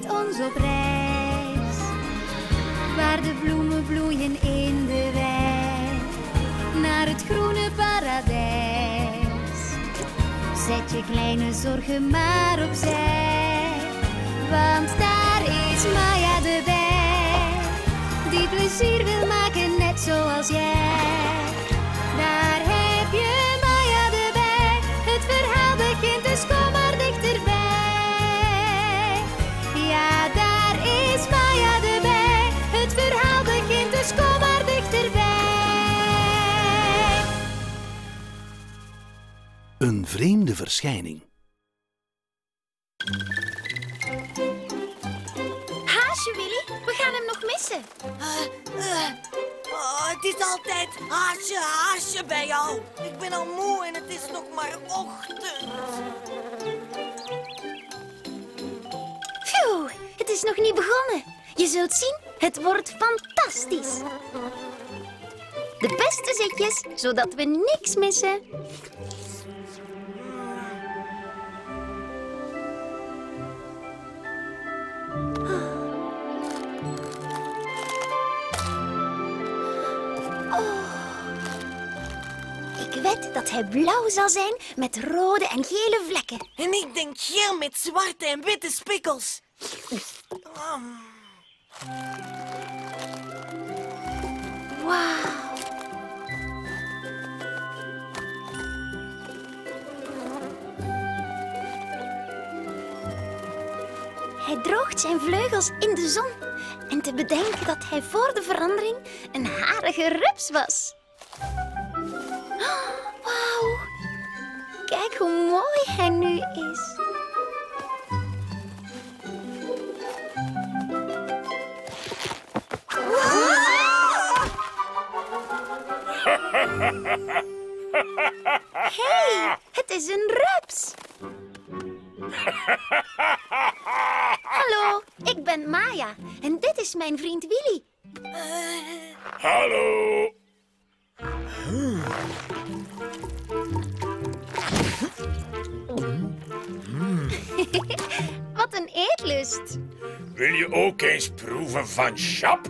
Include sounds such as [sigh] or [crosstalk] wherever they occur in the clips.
met ons op reis. Waar de bloemen bloeien in de wei. Naar het groene paradijs. Zet je kleine zorgen maar opzij. Want daar is Maya de bij. Die plezier wil maken vreemde verschijning. Haasje, Willy, we gaan hem nog missen. Oh, het is altijd haasje, haasje bij jou. Ik ben al moe en het is nog maar ochtend. Phew, het is nog niet begonnen. Je zult zien, het wordt fantastisch. De beste zitjes, zodat we niks missen. Hij blauw zal zijn met rode en gele vlekken. En ik denk geel met zwarte en witte spikkels. Wauw. Hij droogt zijn vleugels in de zon. En te bedenken dat hij voor de verandering een harige rups was. Kijk hoe mooi hij nu is. [laughs] hey, het is een rups. Hallo, ik ben Maya en dit is mijn vriend Willy. Hallo. Wat een eetlust. Wil je ook eens proeven van sap?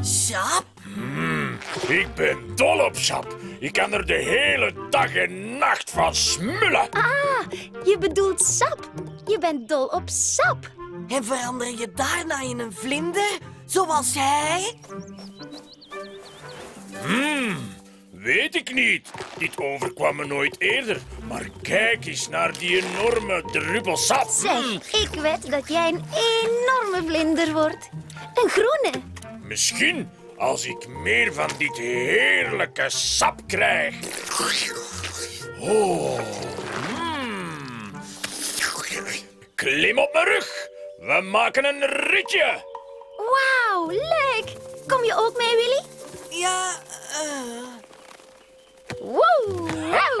Sap? ik ben dol op sap. Ik kan er de hele dag en nacht van smullen. Ah, je bedoelt sap. Je bent dol op sap. En verander je daarna in een vlinder, zoals hij? Weet ik niet. Dit overkwam me nooit eerder. Maar kijk eens naar die enorme druppel sap. Zeg, ik weet dat jij een enorme vlinder wordt. Een groene. Misschien als ik meer van dit heerlijke sap krijg. Oh. mm. Klim op mijn rug. We maken een ritje. Wauw, leuk. Kom je ook mee, Willy? Ja, eh, woe.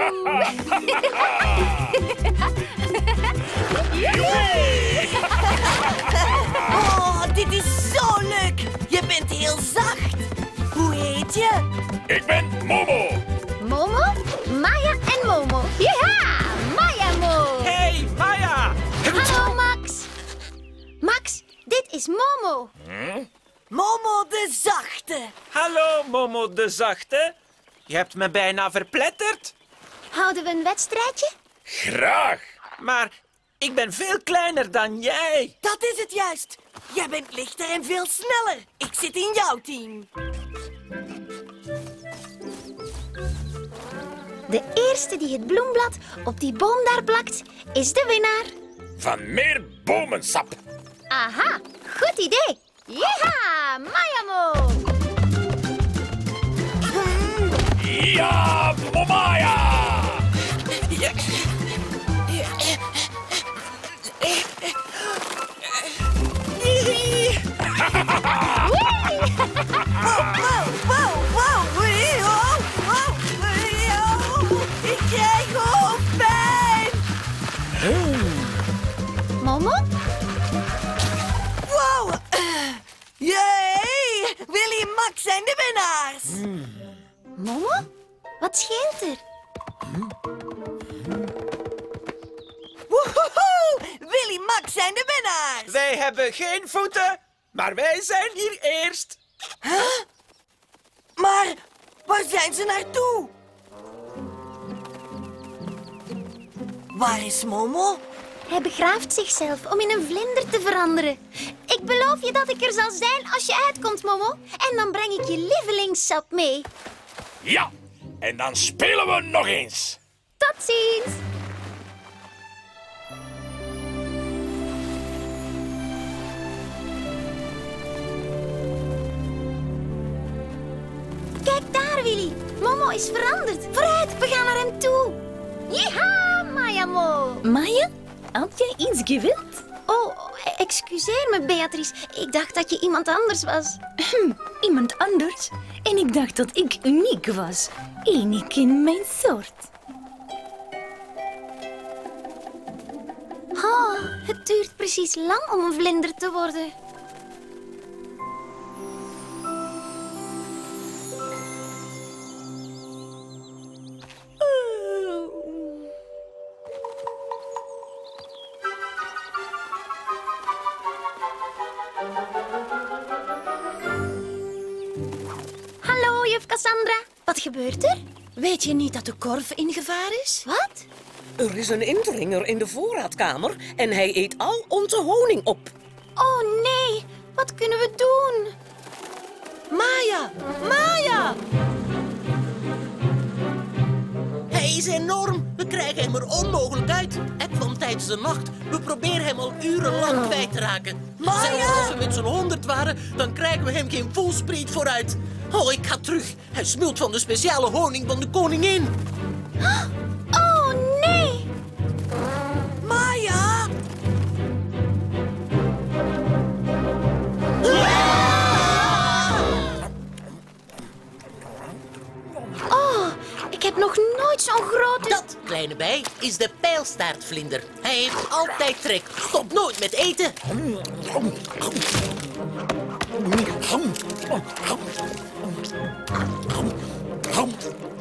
[laughs] Oh, dit is zo leuk. Je bent heel zacht. Hoe heet je? Ik ben Momo. Momo, Maya en Momo. Ja, Maya Mo. Hey, Maya! Hallo, Max. Max, dit is Momo. Momo de Zachte. Hallo, Momo de Zachte. Je hebt me bijna verpletterd. Houden we een wedstrijdje? Graag. Maar ik ben veel kleiner dan jij. Dat is het juist. Jij bent lichter en veel sneller. Ik zit in jouw team. De eerste die het bloemblad op die boom daar plakt, is de winnaar. Van meer bomensap. Aha, goed idee. Ja, Maya Mo. Ja, Wat scheelt er? Woehoe. Willy, zijn de winnaars. Wij hebben geen voeten, maar wij zijn hier eerst. Maar waar zijn ze naartoe? Waar is Momo? Hij begraaft zichzelf om in een vlinder te veranderen. Ik beloof je dat ik er zal zijn als je uitkomt, Momo. En dan breng ik je lievelingssap mee. Ja, en dan spelen we nog eens. Tot ziens! Kijk daar, Willy. Momo is veranderd. Vooruit, we gaan naar hem toe. Yeeha, Mayamo. Maya, had jij iets gewild? Oh, excuseer me, Beatrice. Ik dacht dat je iemand anders was. Iemand anders? En ik dacht dat ik uniek was. In mijn soort. Oh, het duurt precies lang om een vlinder te worden. Weet je niet dat de korf in gevaar is? Wat? Er is een indringer in de voorraadkamer en hij eet al onze honing op. Oh nee, wat kunnen we doen? Maya! Maya! Hij is enorm. We krijgen hem er onmogelijk uit. Hij kwam tijdens de nacht. We proberen hem al urenlang kwijt te raken. Zelfs als we met z'n honderd waren, dan krijgen we hem geen voelspriet vooruit. Oh, ik ga terug. Hij smult van de speciale honing van de koningin. Oh nee! Maya! Oh, ik heb nog zo'n grote... Dat, kleine bij, is de pijlstaartvlinder. Hij heeft altijd trek. Stopt nooit met eten.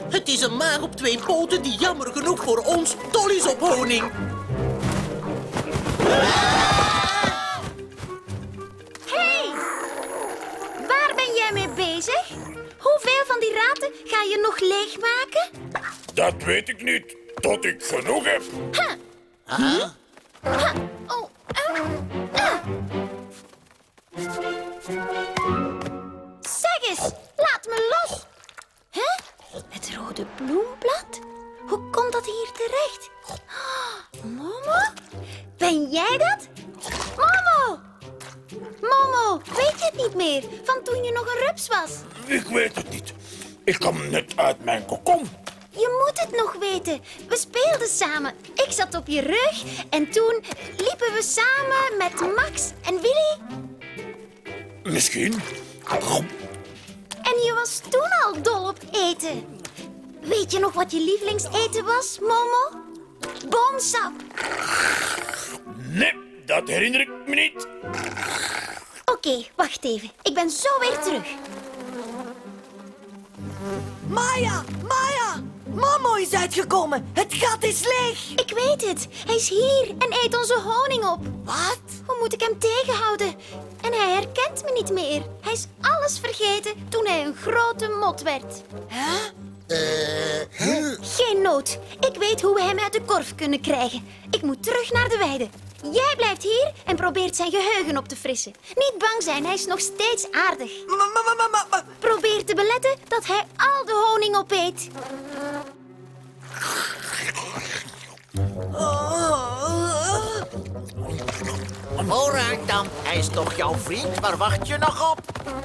Het is een maag op twee poten die jammer genoeg voor ons dol is op honing. Hey! Waar ben jij mee bezig? Hoeveel van die raten ga je nog leegmaken? Dat weet ik niet, tot ik genoeg heb. Oh, ah, ah. Zeg eens, laat me los. Hè? Het rode bloemblad? Hoe komt dat hier terecht? Ah, Momo? Ben jij dat? Momo! Momo, weet je het niet meer? Van toen je nog een rups was. Ik weet het niet. Ik kom net uit mijn kokon. Je moet het nog weten. We speelden samen. Ik zat op je rug en toen liepen we samen met Max en Willy. Misschien. En je was toen al dol op eten. Weet je nog wat je lievelingseten was, Momo? Boomsap. Nee, dat herinner ik me niet. Oké, wacht even. Ik ben zo weer terug. Maya! Maya! Momo is uitgekomen. Het gat is leeg. Ik weet het. Hij is hier en eet onze honing op. Wat? Hoe moet ik hem tegenhouden? En hij herkent me niet meer. Hij is alles vergeten toen hij een grote mot werd. Geen nood. Ik weet hoe we hem uit de korf kunnen krijgen. Ik moet terug naar de weide. Jij blijft hier en probeert zijn geheugen op te frissen. Niet bang zijn, hij is nog steeds aardig. Ma- ma- ma- Probeer te beletten dat hij al de honing opeet. Oh. Vooruit dan. Hij is toch jouw vriend? Waar wacht je nog op?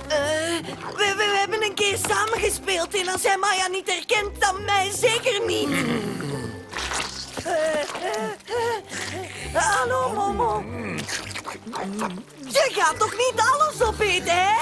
Eh, we, hebben een keer samen gespeeld en als hij Maya niet herkent, dan mij zeker niet. Eh, eh, hallo, Momo. Je gaat toch niet alles opeten, hè?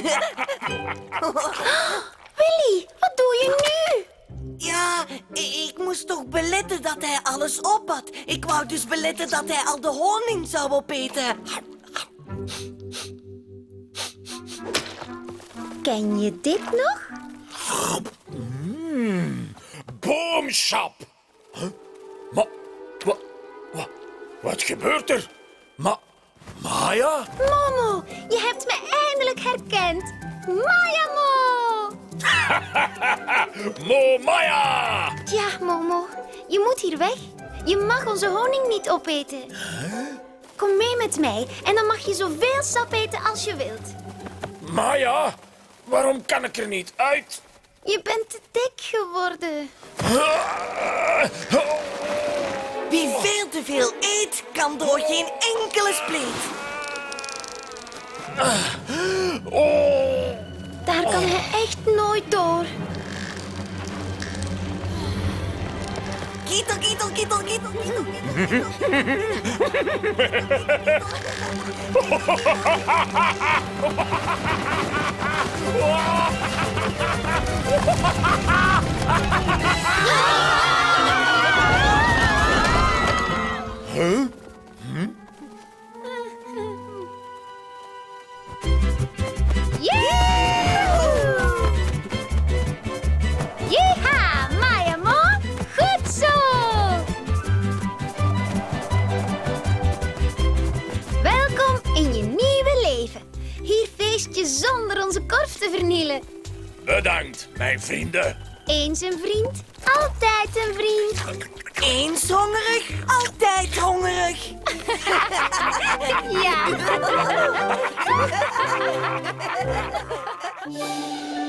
[laughs] Willy, wat doe je nu? Ja, ik moest toch beletten dat hij alles op had. Ik wou dus beletten dat hij al de honing zou opeten. Ken je dit nog? Boomsap. Huh? Maar, wat, gebeurt er? Ma, Maya? Momo, je hebt me herkend. Maya Mo! [laughs] Mo Maya! Ja, Momo, je moet hier weg. Je mag onze honing niet opeten. Kom mee met mij en dan mag je zoveel sap eten als je wilt. Maya, waarom kan ik er niet uit? Je bent te dik geworden. [laughs] Wie veel te veel eet, kan door geen enkele spleet. Oh, Daar kan hij echt nooit door. Kietel, kietel, kietel, kietel, kietel, kietel, kietel. Yeehoe! Bedankt, mijn vrienden. Eens een vriend, altijd een vriend. Eens hongerig, altijd hongerig. Ja. [laughs]